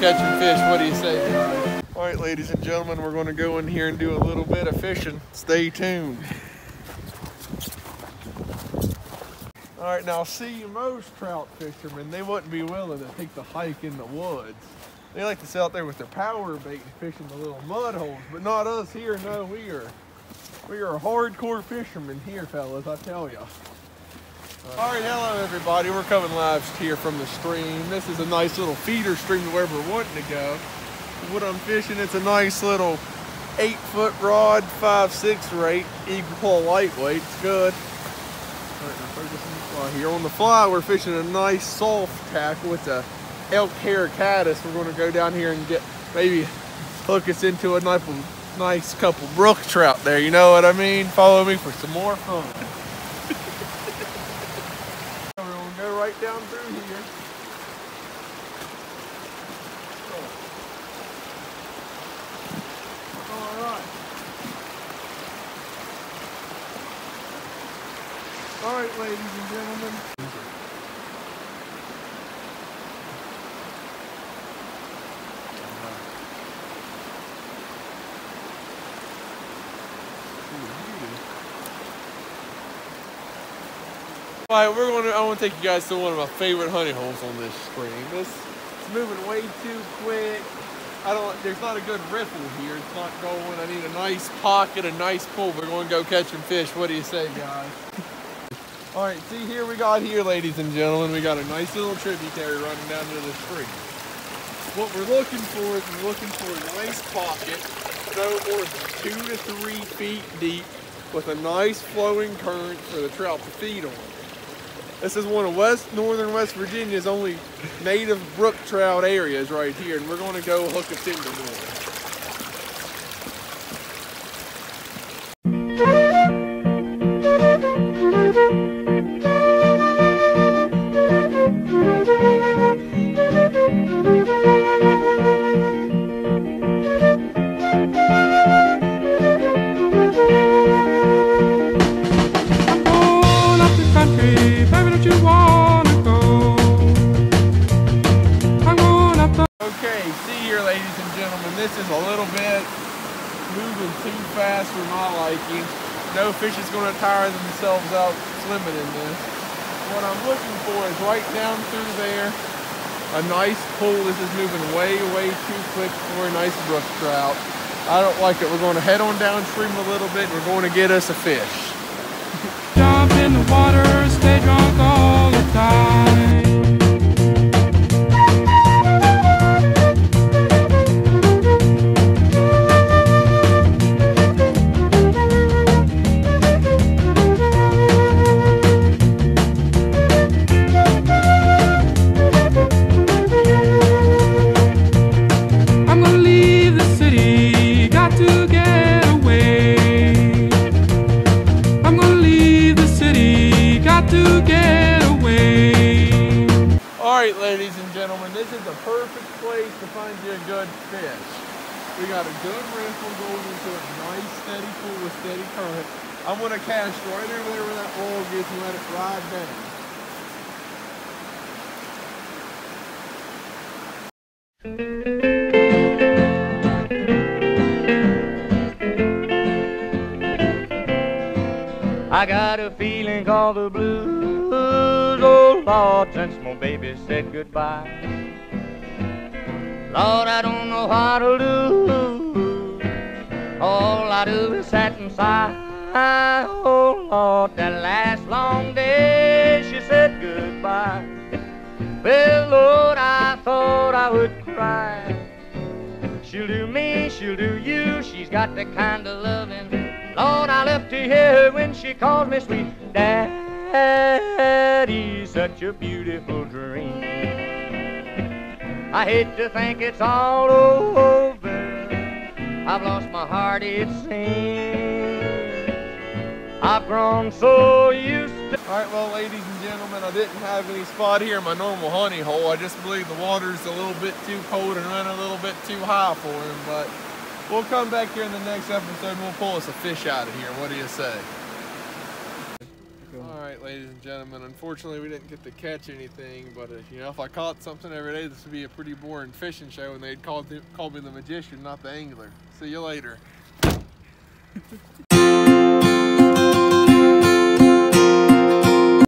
catching fish. What do you say. All right, ladies and gentlemen, we're going to go in here and do a little bit of fishing. Stay tuned. All right, now see, you most trout fishermen, they wouldn't be willing to take the hike in the woods. They like to sit out there with their power bait fishing the little mud holes, but not us here. No, we are, we are hardcore fishermen here, fellas, I tell ya. All right, hello everybody. We're coming live here from the stream. This is a nice little feeder stream to where we're wanting to go. What I'm fishing, it's a nice little eight foot rod, five, six rate, pull lightweight. It's good. Here. On the fly, we're fishing a nice soft tackle. It's a elk hair caddis. We're gonna go down here and get, maybe hook us into a nice, nice couple brook trout there. You know what I mean? Follow me for some more fun. We're gonna go right down through here. All right. All right, ladies and gentlemen. All right, we're going to. I want to take you guys to one of my favorite honey holes on this stream. This it's moving way too quick. I don't. There's not a good riffle here. It's not going. I need a nice pocket, a nice pull. We're going to go catching fish. What do you say, guys? All right. See here we got here, ladies and gentlemen. We got a nice little tributary running down to the stream. What we're looking for is we're looking for a nice pocket, no more than two to three feet deep, with a nice flowing current for the trout to feed on. This is one of West Northern West Virginia's only native brook trout areas right here, and we're going to go hook us into one. Here, ladies and gentlemen, this is a little bit moving too fast for my liking. No fish is going to tire themselves out swimming in this. What I'm looking for is right down through there, a nice pool. This is moving way, way too quick for a nice brook trout. I don't like it. We're going to head on downstream a little bit we're going to get us a fish. jump in the water, stay drunk all the time. Perfect place to find you a good fish. We got a good riffle going into a nice steady pool with steady current. I'm gonna cast right over there where that log is and let it ride down. I got a feeling called the blues, oh Lord, since my baby said goodbye. Lord, I don't know how to do. All I do is sit and sigh. Oh Lord, that last long day she said goodbye. Well, Lord, I thought I would cry. She'll do me, she'll do you. She's got the kind of loving. Lord, I love to hear her when she calls me sweet daddy. Such a beautiful dream. I hate to think it's all over. I've lost my heart, it seems. I've grown so used to. All right, well, ladies and gentlemen, I didn't have any spot here in my normal honey hole. I just believe the water's a little bit too cold and running a little bit too high for him, but We'll come back here in the next episode and we'll pull us a fish out of here. What do you say? Ladies and gentlemen. Unfortunately, we didn't get to catch anything, but uh, you know, if I caught something every day, this would be a pretty boring fishing show, and they'd call, call me the magician, not the angler. See you later.